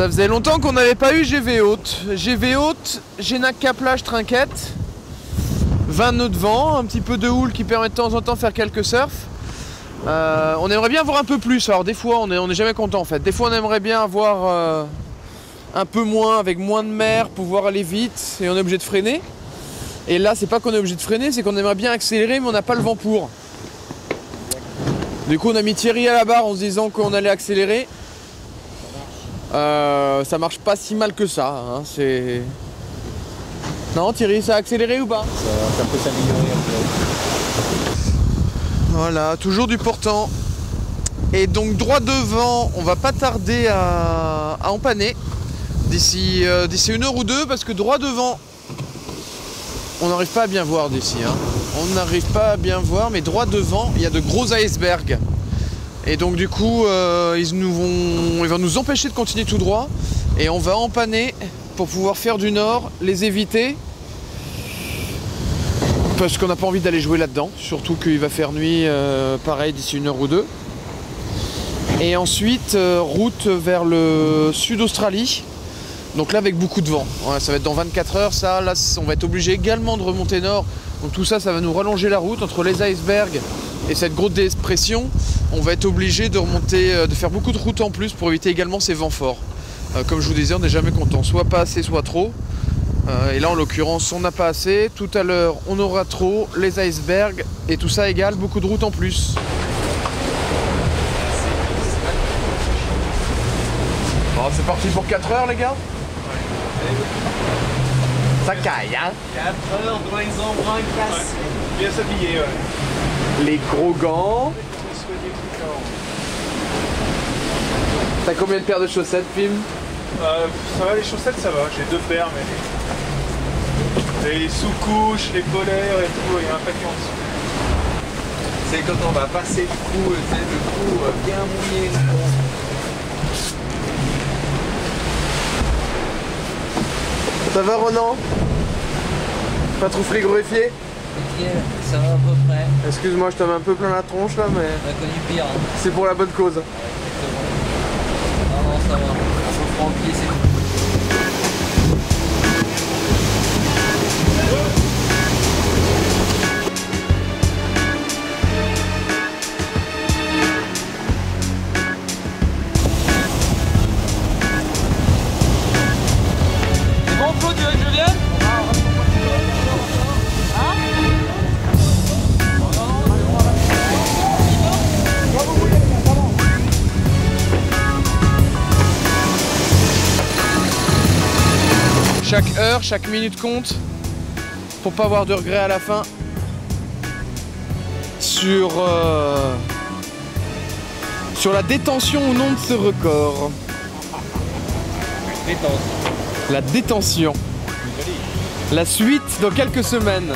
Ça faisait longtemps qu'on n'avait pas eu GV haute. GV haute, Génac Caplage Trinquette. 20 nœuds de vent, un petit peu de houle qui permet de temps en temps faire quelques surfs. Euh, on aimerait bien avoir un peu plus. Alors des fois on n'est jamais content en fait. Des fois on aimerait bien avoir euh, un peu moins, avec moins de mer, pouvoir aller vite et on est obligé de freiner. Et là c'est pas qu'on est obligé de freiner, c'est qu'on aimerait bien accélérer mais on n'a pas le vent pour. Du coup on a mis Thierry à la barre en se disant qu'on allait accélérer. Euh, ça marche pas si mal que ça. hein, c'est. Non Thierry, ça a accéléré ou pas Ça, ça peut s'améliorer un peu. Voilà, toujours du portant. Et donc droit devant, on va pas tarder à, à empanner d'ici euh, d'ici une heure ou deux parce que droit devant, on n'arrive pas à bien voir d'ici. hein. On n'arrive pas à bien voir, mais droit devant, il y a de gros icebergs. Et donc du coup, euh, ils, nous vont, nous empêcher de continuer tout droit. Et on va empanner pour pouvoir faire du nord, les éviter. Parce qu'on n'a pas envie d'aller jouer là-dedans. Surtout qu'il va faire nuit, euh, pareil, d'ici une heure ou deux. Et ensuite, euh, route vers le sud Australie. Donc là, avec beaucoup de vent. Ça va être dans 24 heures, ça. Là, on va être obligé également de remonter nord. Donc tout ça, ça va nous rallonger la route entre les icebergs et cette grosse dépression. On va être obligé de remonter, euh, de faire beaucoup de routes en plus pour éviter également ces vents forts. Euh, comme je vous disais, on n'est jamais content. Soit pas assez, soit trop. Euh, et là, en l'occurrence, on n'a pas assez. Tout à l'heure, on aura trop. Les icebergs. Et tout ça égale beaucoup de routes en plus. Bon, c'est parti pour 4 heures, les gars Ça caille, hein 4 heures dans les embruns cassés. Bien s'habiller, ouais. Les gros gants. Soigner tout le temps. T'as combien de paires de chaussettes, Film Euh, ça va, les chaussettes, ça va. J'ai deux paires, mais. Les sous-couches, les polaires et tout, il y a un paquet en dessous. C'est quand on va passer le coup, tu sais, le coup euh, bien mouillé. Ça va, Ronan Pas trop frigorifié ça va à peu près. Excuse-moi, je mets un peu plein la tronche là, mais On a connu pire. Hein. c'est pour la bonne cause. Non, ça Chaque heure, chaque minute compte pour pas avoir de regrets à la fin sur, euh, sur la détention ou non de ce record. Détente. La détention. La suite dans quelques semaines.